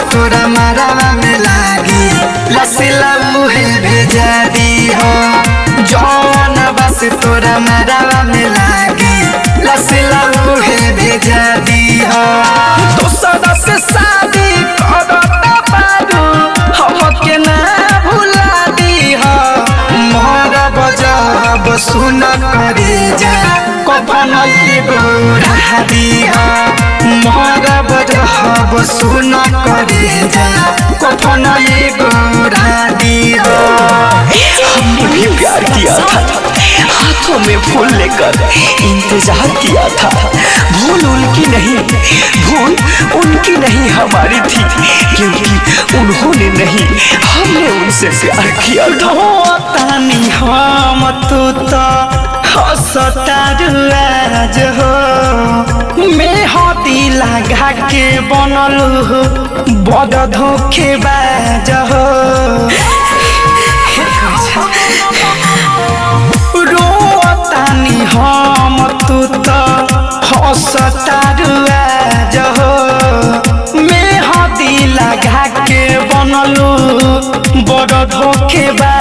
तोरा मरावा में लागी। लसिला मुहे भेजा दी हो। जौन बस तोरा मरावा में लागी। लसिला मुहे भेजा दी हो। दोसरा से शादी करता बारू हमके ना भुला दी हो। मोर बजब सुन करे जा। कफन गोरा दी हो। मोर सुन करे गोरा हमने भी प्यार किया था। हाथों में फूल लेकर इंतज़ार किया था। भूल उनकी नहीं भूल उनकी नहीं हमारी थी। क्योंकि उन्होंने नहीं हमने उनसे प्यार किया था। तानी हम तू तो हो। लगा के बनल हो बड़ धोखेबाज हो रोतानी हम तू तो हसतारुआज हो मैं हती लगा के बनलू बड़ धोखेबाज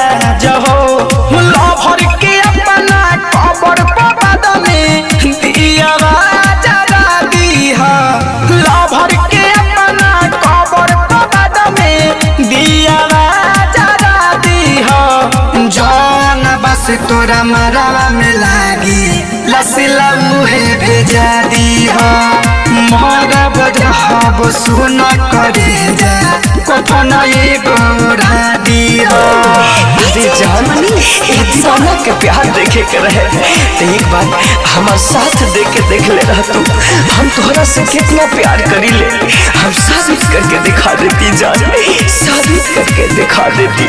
मुहे भेजा सुन के प्यार देखे के रहे। तो एक बार हमार साथ दे के देख ले रहा तू हम तोहरा से कितना प्यार करी ले। हम साबित करके दिखा देती जान। साबित करके दिखा देती।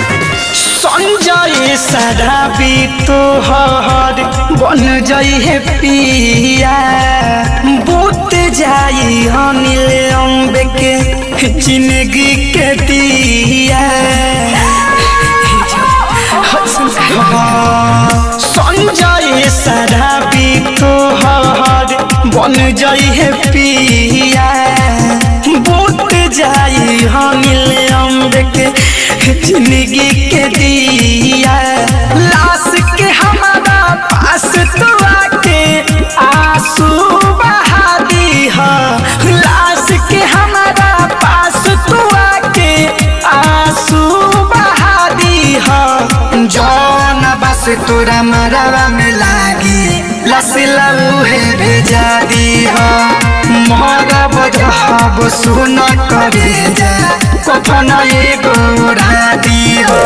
संजय सदा शराबी तोहर बन जाई है पिया बूत जाई अनिल अम्बे के ज़िंदगी के दिया संजय शराबी तोहर बन जाई है पिया बूत जाई अनिल के ज़िंदगी के दिया। लाश के हमारा पास तो आके आँसू बहा दी लाश के हमारा पास तो आके आँसू बहा दी जौन बस तोरा मरावा में लागी। लसिला उहे भेजा दी मोर बजहब सुन करे। अपन एगो राती हो